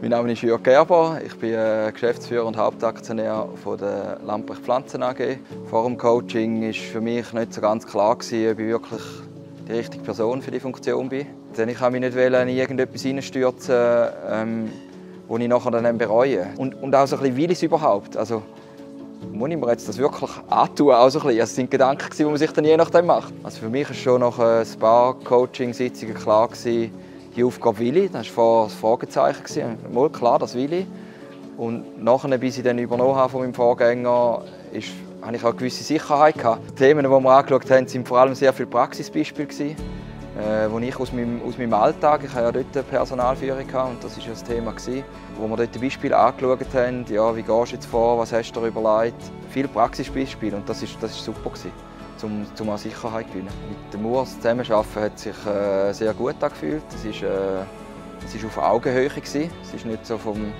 Mein Name ist Jörg Gerber, ich bin äh, Geschäftsführer und Hauptaktionär von der Lamprecht Pflanzen AG. Vor dem Coaching war für mich nicht so ganz klar, ob ich wirklich die richtige Person für die Funktion bin. Denn ich wollte mich nicht in irgendetwas hineinstürzen, ähm, wo ich nachher dann bereue. Und, und auch so ein bisschen, will ich es überhaupt? Also, muss ich mir jetzt das wirklich antun? Auch so ein bisschen. Das sind Gedanken, die man sich dann je nachdem macht. Also für mich war schon nach ein paar Coaching-Sitzungen klar, gewesen, die Aufgabe will ich. Das war vor das Fragezeichen. Mal klar, das will ich. Und nachher, bis ich dann übernommen habe von meinem Vorgänger, ist, hatte ich auch eine gewisse Sicherheit. Die Themen, die wir angeschaut haben, waren vor allem sehr viele Praxisbeispiele. Gewesen, äh, ich aus meinem, aus meinem Alltag, ich hatte ja dort Personalführung gehabt, und das war das Thema, gewesen, wo wir dort Beispiele angeschaut haben, ja, wie gehst du jetzt vor, was hast du dir überlegt. Viele Praxisbeispiele und das war das ist super. Gewesen um, um an Sicherheit zu gewinnen. Mit dem Urs zusammenarbeiten hat sich äh, sehr gut angefühlt. Es ist, äh, auf Augenhöhe gewesen. Es ist nicht so vom,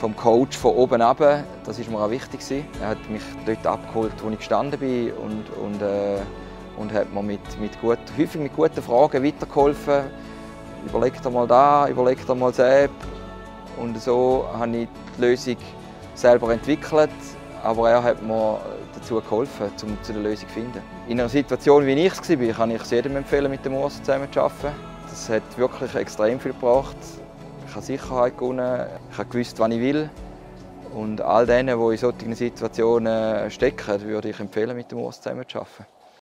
vom Coach von oben ab. Das ist mir auch wichtig gewesen. Er hat mich dort abgeholt, wo ich gestanden bin und, und, äh, und hat mir mit, mit gut, häufig mit guten Fragen weitergeholfen. Überleg dir mal da, überleg dir mal das Und so habe ich die Lösung selber entwickelt aber er hat mir dazu geholfen, um zu der Lösung zu finden. In einer Situation, wie ich es war, kann ich es jedem empfehlen, mit dem Urs zusammen zu arbeiten. Das hat wirklich extrem viel gebracht. Ich habe Sicherheit gewonnen, ich habe gewusst, was ich will. Und all denen, die in solchen Situationen stecken, würde ich empfehlen, mit dem Urs zusammen zu arbeiten.